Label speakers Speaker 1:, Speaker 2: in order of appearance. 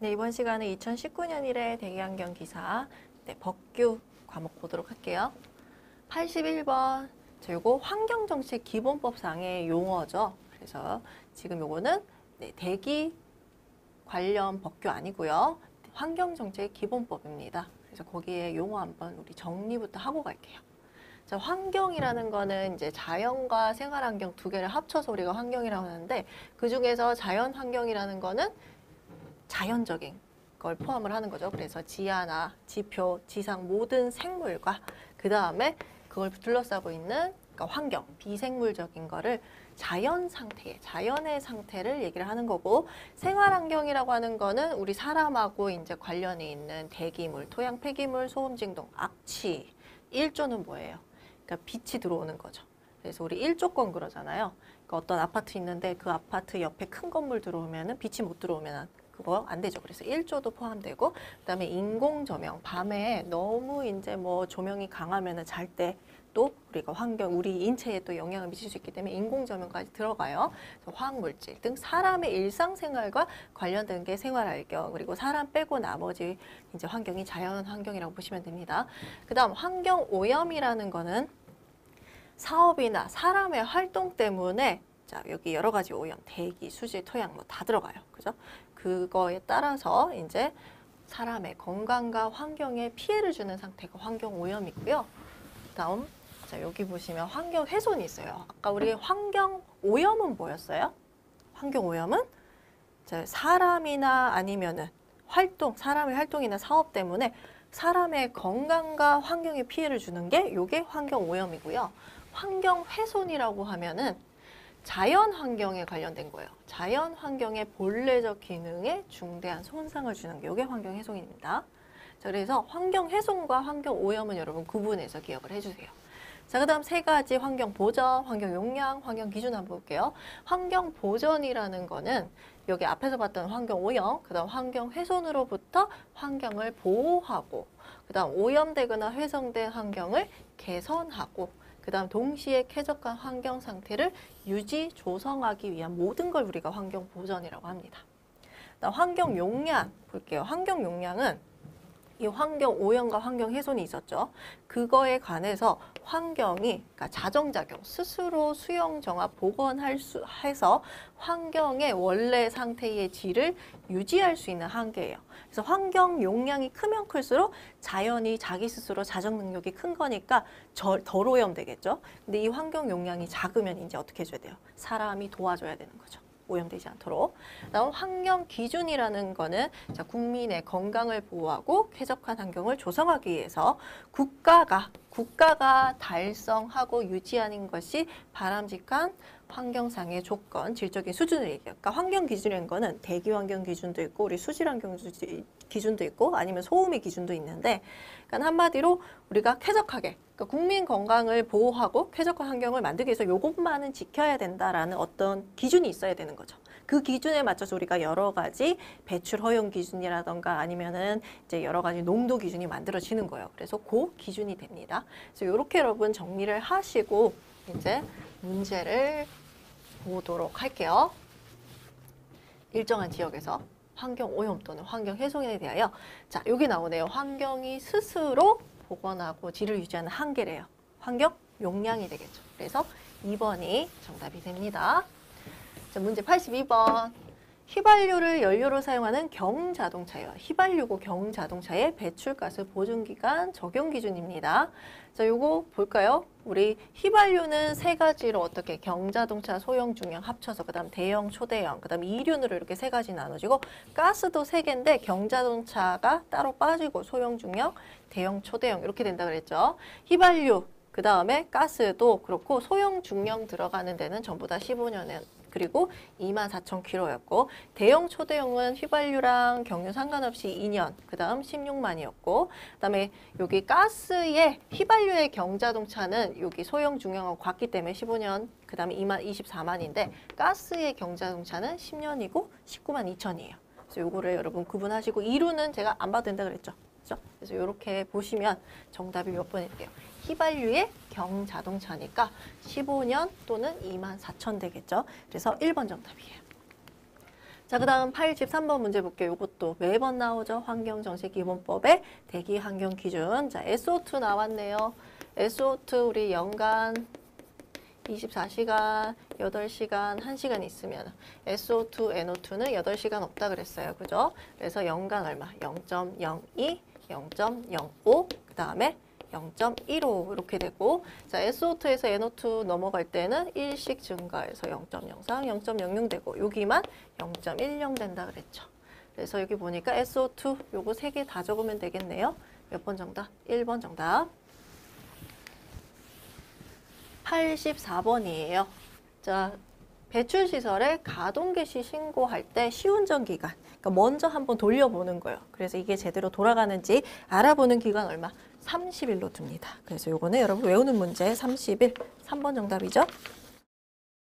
Speaker 1: 네, 이번 시간은 2019년 1회 대기환경 기사 네, 법규 과목 보도록 할게요. 81번. 저 요거 환경정책 기본법상의 용어죠. 그래서 지금 요거는 네, 대기 관련 법규 아니고요. 환경정책 기본법입니다. 그래서 거기에 용어 한번 우리 정리부터 하고 갈게요. 자, 환경이라는 거는 이제 자연과 생활 환경 두 개를 합쳐서 우리가 환경이라고 하는데 그 중에서 자연 환경이라는 거는 자연적인 걸 포함을 하는 거죠. 그래서 지하나 지표, 지상 모든 생물과 그 다음에 그걸 둘러싸고 있는 그러니까 환경, 비생물적인 거를 자연 상태, 자연의 상태를 얘기를 하는 거고 생활 환경이라고 하는 거는 우리 사람하고 이제 관련이 있는 대기물, 토양 폐기물, 소음 진동, 악취. 일조는 뭐예요? 그러니까 빛이 들어오는 거죠. 그래서 우리 일조권 그러잖아요. 그러니까 어떤 아파트 있는데 그 아파트 옆에 큰 건물 들어오면은 빛이 못 들어오면 그거 안 되죠. 그래서 일조도 포함되고 그다음에 인공 조명 밤에 너무 이제 뭐 조명이 강하면은 잘 때 또 우리가 환경 우리 인체에 또 영향을 미칠 수 있기 때문에 인공 조명까지 들어가요. 그래서 화학 물질 등 사람의 일상생활과 관련된 게 생활 환경 그리고 사람 빼고 나머지 이제 환경이 자연 환경이라고 보시면 됩니다. 그다음 환경 오염이라는 거는 사업이나 사람의 활동 때문에 자 여기 여러 가지 오염, 대기, 수질, 토양 뭐 다 들어가요. 그죠? 그거에 따라서 이제 사람의 건강과 환경에 피해를 주는 상태가 환경 오염이고요. 다음 자 여기 보시면 환경 훼손이 있어요. 아까 우리 환경 오염은 뭐였어요? 환경 오염은 자, 사람이나 아니면은 활동, 사람의 활동이나 사업 때문에 사람의 건강과 환경에 피해를 주는 게 요게 환경 오염이고요. 환경 훼손이라고 하면은 자연 환경에 관련된 거예요. 자연 환경의 본래적 기능에 중대한 손상을 주는 게 요게 환경 훼손입니다. 자, 그래서 환경 훼손과 환경 오염은 여러분 구분해서 기억을 해주세요. 자, 그 다음 세 가지 환경 보전, 환경 용량, 환경 기준 한번 볼게요. 환경 보전이라는 거는 여기 앞에서 봤던 환경 오염, 그 다음 환경 훼손으로부터 환경을 보호하고, 그 다음 오염되거나 훼손된 환경을 개선하고, 그 다음 동시에 쾌적한 환경 상태를 유지, 조성하기 위한 모든 걸 우리가 환경 보전이라고 합니다. 환경 용량 볼게요. 환경 용량은 이 환경 오염과 환경 훼손이 있었죠. 그거에 관해서 환경이 그러니까 자정작용 스스로 수용 정화 복원할 수 해서 환경의 원래 상태의 질을 유지할 수 있는 한계예요. 그래서 환경 용량이 크면 클수록 자연이 자기 스스로 자정 능력이 큰 거니까 절, 덜 오염되겠죠. 근데 이 환경 용량이 작으면 이제 어떻게 해줘야 돼요? 사람이 도와줘야 되는 거죠. 오염되지 않도록. 다음 환경 기준이라는 거는 자, 국민의 건강을 보호하고 쾌적한 환경을 조성하기 위해서 국가가 국가가 달성하고 유지하는 것이 바람직한 환경상의 조건, 질적인 수준을 얘기해요. 그러니까 환경 기준이라는 거는 대기 환경 기준도 있고 우리 수질 환경 기준도 있고 아니면 소음의 기준도 있는데 그러니까 한마디로 우리가 쾌적하게 그러니까 국민 건강을 보호하고 쾌적한 환경을 만들기 위해서 요것만은 지켜야 된다라는 어떤 기준이 있어야 되는 거죠. 그 기준에 맞춰서 우리가 여러 가지 배출 허용 기준이라던가 아니면은 이제 여러 가지 농도 기준이 만들어지는 거예요. 그래서 그 기준이 됩니다. 그래서 이렇게 여러분 정리를 하시고 이제 문제를 보도록 할게요. 일정한 지역에서 환경 오염 또는 환경 훼손에 대하여 자 여기 나오네요. 환경이 스스로 복원하고 질을 유지하는 한계래요. 환경 용량이 되겠죠. 그래서 2번이 정답이 됩니다. 자, 문제 82번. 휘발유를 연료로 사용하는 경자동차요. 휘발유고 경자동차의 배출가스 보증기간 적용 기준입니다. 자, 요거 볼까요? 우리 휘발유는 세 가지로 어떻게 경자동차, 소형, 중형 합쳐서 그다음 대형, 초대형, 그다음 이륜으로 이렇게 세 가지 나눠지고 가스도 세 개인데 경자동차가 따로 빠지고 소형, 중형, 대형, 초대형 이렇게 된다 그랬죠. 휘발유 그 다음에 가스도 그렇고 소형, 중형 들어가는 데는 전부 다 15년에 그리고 24,000km였고 대형 초대형은 휘발유랑 경유 상관없이 2년 그 다음 16만이었고 그 다음에 여기 가스의 휘발유의 경자동차는 여기 소형 중형하고 같기 때문에 15년 그 다음에 2만 24만인데 가스의 경자동차는 10년이고 19만 2천이에요. 그래서 요거를 여러분 구분하시고 2루는 제가 안 봐도 된다 그랬죠 그렇죠? 그래서 이렇게 보시면 정답이 몇 번일게요 휘발유의 경자동차니까 15년 또는 2만 4천 되겠죠. 그래서 1번 정답이에요. 자, 그 다음 83번 문제 볼게요. 이것도 매번 나오죠. 환경정책기본법의 대기 환경 기준. 자, SO2 나왔네요. SO2 우리 연간 24시간, 8시간, 1시간 있으면 SO2, NO2는 8시간 없다 그랬어요. 그죠? 그래서 연간 얼마? 0.02, 0.05, 그 다음에 0.15 이렇게 되고 자 SO2에서 NO2 넘어갈 때는 일씩 증가해서 0.03, 0.00 되고 여기만 0.10 된다 그랬죠. 그래서 여기 보니까 SO2 요거 세 개 다 적으면 되겠네요. 몇 번 정답? 1번 정답. 84번이에요. 자, 배출 시설에 가동 개시 신고할 때 시운전 기간. 그러니까 먼저 한번 돌려보는 거예요. 그래서 이게 제대로 돌아가는지 알아보는 기간 얼마? 30일로 둡니다. 그래서 요거는 여러분 외우는 문제 30일 3번 정답이죠.